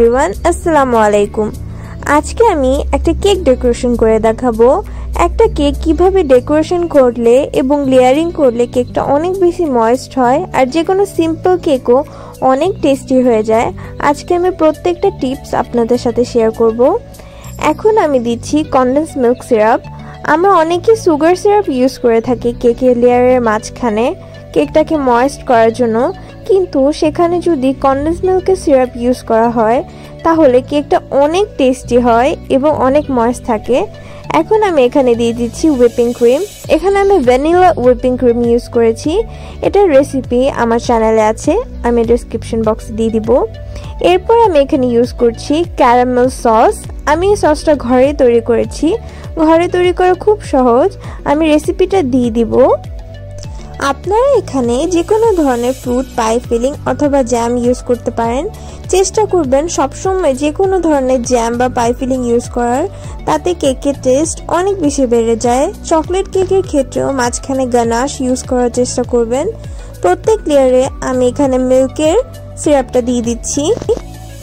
Everyone আসসালামু আলাইকুম। আজকে আমি একটা কেক ডেকোরেশন করে দেখাবো। একটা কেক কীভাবে ডেকোরেশন করলে এবং লেয়ারিং করলে কেকটা অনেক বেশি ময়েস্ট হয় আর যে কোনো সিম্পল কেকও অনেক টেস্টি হয়ে যায়। আজকে আমি প্রত্যেকটা টিপস আপনাদের সাথে শেয়ার করব। এখন আমি দিচ্ছি কন্ডেন্স মিল্ক সিরাপ আমরা অনেকে সুগার সিরাপ ইউজ করে থাকি কেকের লেয়ারের মাঝখানে। কেকটাকে ময়েস্ট করার জন্য। কিন্তু সেখানে যদি কন্ডেন্স মিল্কের সিরাপ ইউজ করা হয়, তাহলে কেকটা অনেক টেস্টি হয় এবং অনেক ময়েস্ট থাকে। এখন আমি এখানে দিয়ে দিচ্ছি হুইপিং ক্রিম এখানে আমি ভ্যানিলা হুইপিং ক্রিম ইউজ করেছি। এটার রেসিপি আমার চ্যানেলে আছে, আমি ডিসক্রিপশন বক্সে দিয়ে দিব। এরপর আমি এখানে ইউজ করছি ক্যারামেল সস আমি এই সসটা ঘরে তৈরি করেছি। ঘরে তৈরি করা খুব সহজ। আমি রেসিপিটা দিয়ে দিব। আপনারা এখানে যে কোনো ধরনের ফ্রুট পাই ফিলিং অথবা জ্যাম ইউজ করতে পারেন। চেষ্টা করবেন সবসময় যে কোনো ধরনের জ্যাম বা পাই ফিলিং ইউজ করার। তাতে কেকের টেস্ট অনেক বেশি বেড়ে যায়। চকলেট কেকের ক্ষেত্রেও মাঝখানে গানাশ ইউজ করার চেষ্টা করবেন। প্রত্যেক লেয়ারে আমি এখানে মিল্কের সিরাপটা দিয়ে দিচ্ছি।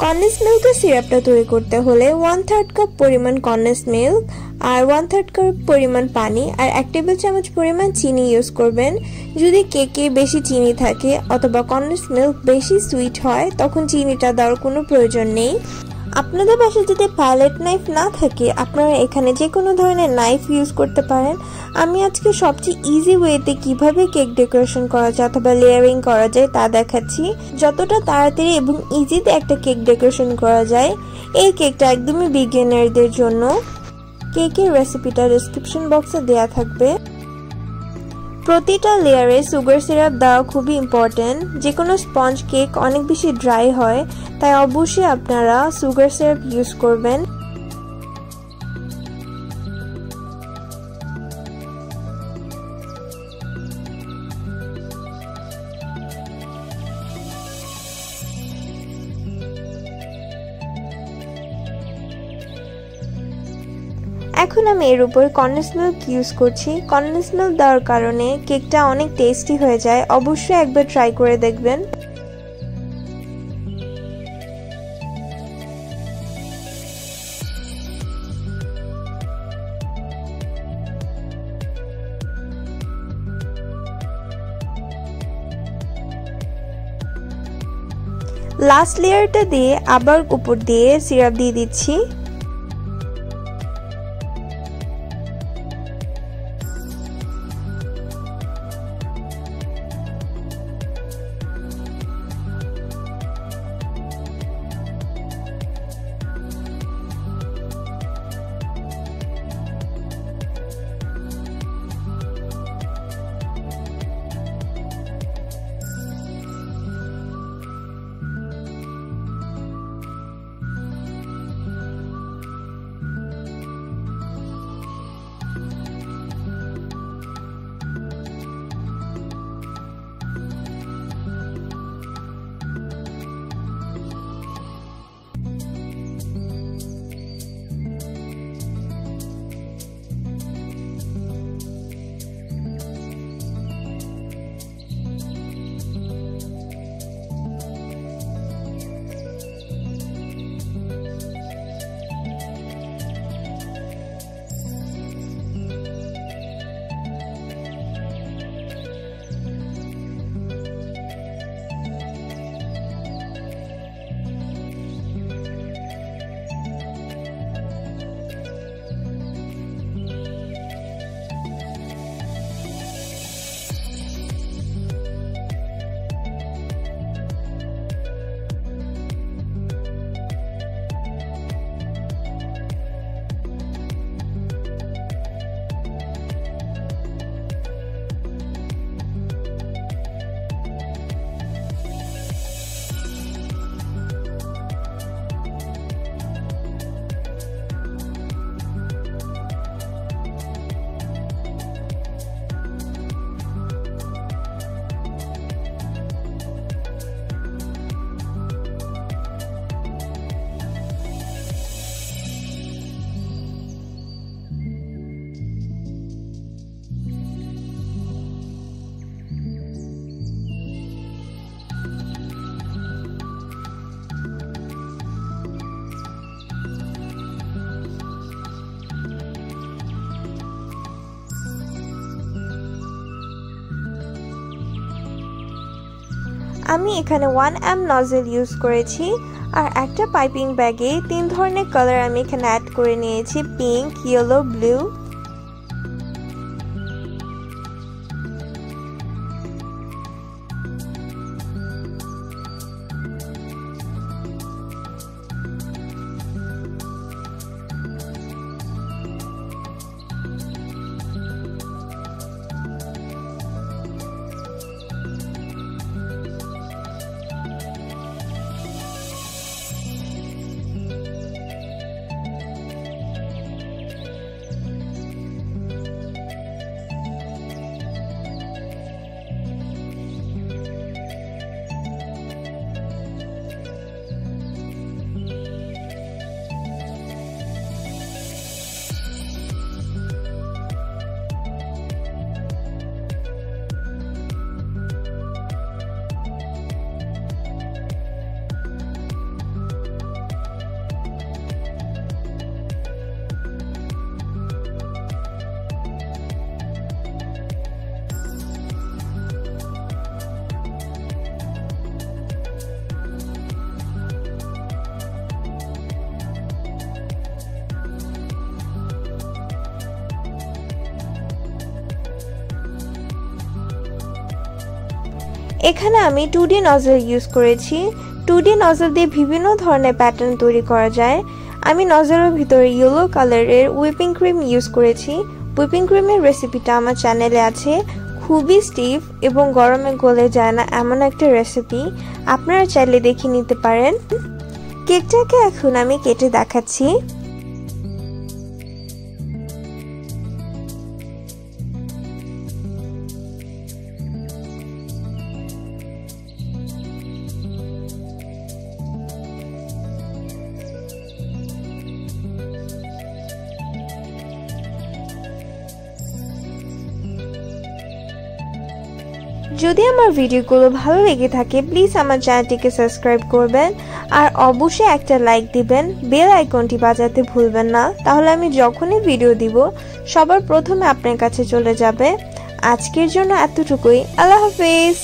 কন্ডেন্স মিল্কের সিরাপটা তৈরি করতে হলে ওয়ান থার্ড কাপ পরিমাণ কন্ডেন্স মিল্ক আর ওয়ান থার্ড কাপ পরিমাণ পানি আর এক টেবিল চামচ পরিমাণ চিনি ইউজ করবেন। যদি কেকে বেশি চিনি থাকে অথবা কন্ডেন্স মিল্ক বেশি সুইট হয়, তখন চিনিটা দেওয়ার কোনো প্রয়োজন নেই। আপনাদের বাসায় যদি প্যালেট নাইফ না থাকে, আপনারা এখানে যে কোনো ধরনের নাইফ ইউজ করতে পারেন। আমি আজকে সবচেয়ে ইজি ওয়েতে কীভাবে কেক ডেকোরেশন করা যায় অথবা লেয়ারিং করা যায় তা দেখাচ্ছি। যতটা তাড়াতাড়ি এবং ইজিতে একটা কেক ডেকোরেশন করা যায়, এই কেকটা একদমই বিগিনারদের জন্য। কেকের রেসিপিটা ডিসক্রিপশন বক্সে দেওয়া থাকবে। প্রতিটা লেয়ারে সুগার সিরাপ দেওয়া খুবই ইম্পর্টেন্ট যে কোনো স্পঞ্জ কেক অনেক বেশি ড্রাই হয়, তাই অবশ্যই আপনারা সুগার সিরাপ ইউজ করবেন। এখন আমি এর উপর কন্ডেন্স মিল্ক ইউজ করছি। কন্ডেন্স মিল্ক দেওয়ার কারণে কেকটা অনেক টেস্টি হয়ে যায়। অবশ্যই একবার ট্রাই করে দেখবেন। লাস্ট লেয়ারটা দিয়ে আবার উপর দিয়ে সিরাপ দিয়ে দিচ্ছি। আমি এখানে ওয়ান এম নজেল ইউজ করেছি, আর একটা পাইপিং ব্যাগে তিন ধরনের কালার আমি এখানে অ্যাড করে নিয়েছি পিঙ্ক ইয়েলো ব্লু এখানে আমি টু ডি নজল ইউজ করেছি। টু ডি নজল দিয়ে বিভিন্ন ধরনের প্যাটার্ন তৈরি করা যায়। আমি নজলের ভিতরে ইয়েলো কালারের উইপিং ক্রিম ইউজ করেছি। উইপিং ক্রিমের রেসিপিটা আমার চ্যানেলে আছে। খুবই স্টিফ এবং গরমে গলে যায় না এমন একটা রেসিপি আপনারা চাইলে দেখে নিতে পারেন। কেকটাকে এখন আমি কেটে দেখাচ্ছি। যদি আমার ভিডিওগুলো ভালো লেগে থাকে প্লিজ আমার চ্যানেলটিকে সাবস্ক্রাইব করবেন। আর অবশ্যই একটা লাইক দিবেন। বেল আইকনটি বাজাতে ভুলবেন না। তাহলে আমি যখনই ভিডিও দিব, সবার প্রথমে আপনার কাছে চলে যাবে। আজকের জন্য এতটুকুই। আল্লাহ হাফিজ!